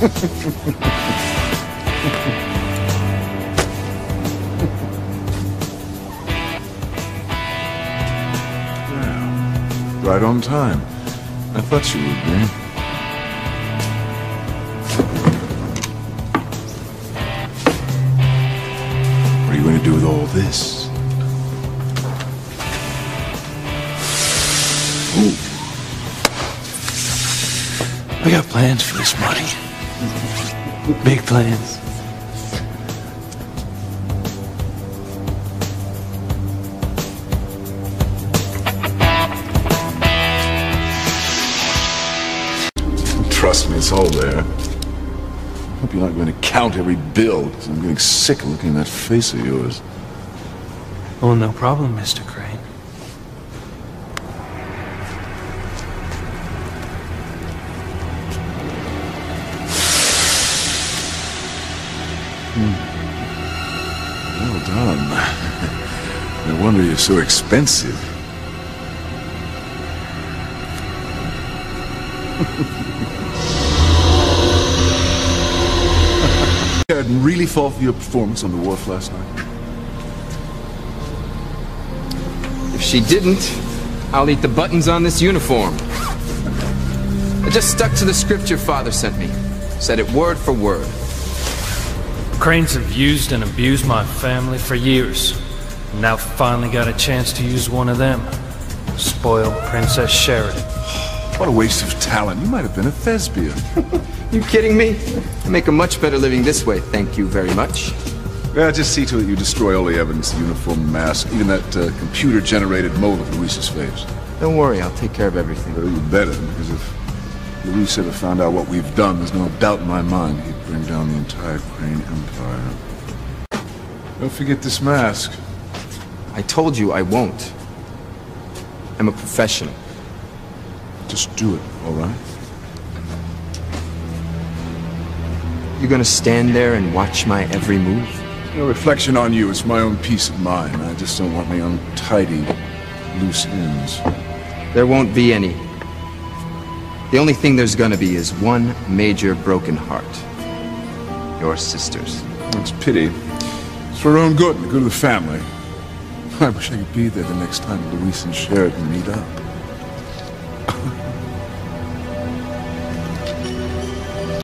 yeah. Right on time. I thought you would be. What are you going to do with all this? Ooh. I got plans for this money. Big plans. Trust me, it's all there. I hope you're not going to count every bill, because I'm getting sick of looking at that face of yours. Oh, no problem, Mr. Crane. Well done. No wonder you're so expensive. I didn't really fall for your performance on the wharf last night. If she didn't, I'll eat the buttons on this uniform. I just stuck to the script your father sent me. Said it word for word. Cranes have used and abused my family for years. Now finally got a chance to use one of them. Spoiled Princess Sheridan. What a waste of talent. You might have been a thespian. You kidding me? I make a much better living this way, thank you very much. Yeah, just see to it you destroy all the evidence, the uniform mask, even that uh, computer-generated mold of Luis's face. Don't worry, I'll take care of everything. Well, you better, because if Luis ever found out what we've done, there's no doubt in my mind he'd bring down the entire Crane Empire. Don't forget this mask. I told you I won't. I'm a professional. Just do it, all right? You're gonna stand there and watch my every move? No reflection on you. It's my own peace of mind. I just don't want any untidy, loose ends. There won't be any. The only thing there's gonna be is one major broken heart. Your sister's. It's pity. It's for her own good, the good of the family. I wish I could be there the next time Luis and Sheridan meet up.